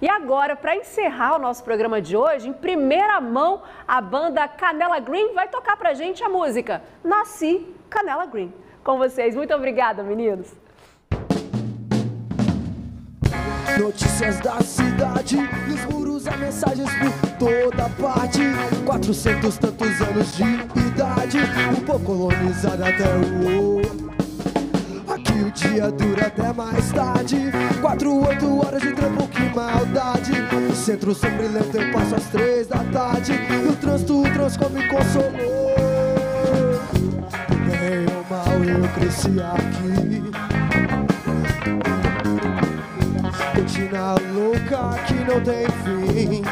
E agora, para encerrar o nosso programa de hoje, em primeira mão, a banda Canela Green vai tocar pra gente a música Nasci Canela Green. Com vocês, muito obrigada, meninos. Notícias da cidade, nos muros há mensagens por toda parte. Quatrocentos tantos anos de idade, um pouco colonizada até o Aqui o dia dura até mais tarde. Quatro, oito horas de trampo, que maldade. O centro sempre lento, eu passo às três da tarde. E o trânsito, o transcom me consolou. Bem ou mal, eu cresci aqui. Rotina louca que não tem fim.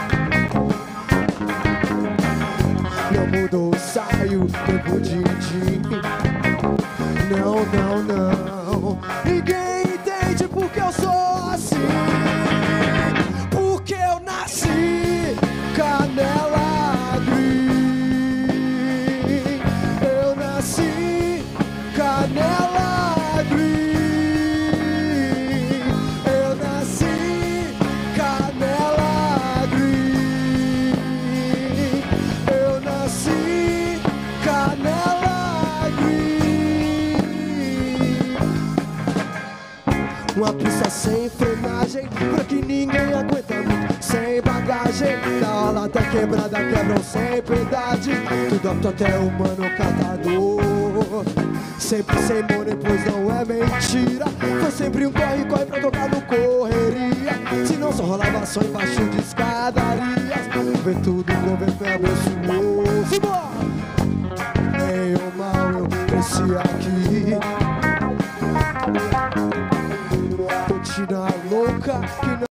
Não mudou, saio, tempo de din. Não, não, não. Ninguém entende porque eu sou assim. Porque eu nasci canela green. Eu nasci canela Uma pista sem frenagem Pra que ninguém aguenta muito. Sem bagagem Da lata quebrada quebram sem piedade. Tudo apto até o mano catador. Sempre sem money, pois não é mentira. Foi sempre um corre-corre pra tocar no correria. Se não só rolava só embaixo de escadarias. Ver tudo com ver foi abençoou Simbora! Bem ou mal eu cresci aqui Una loca que no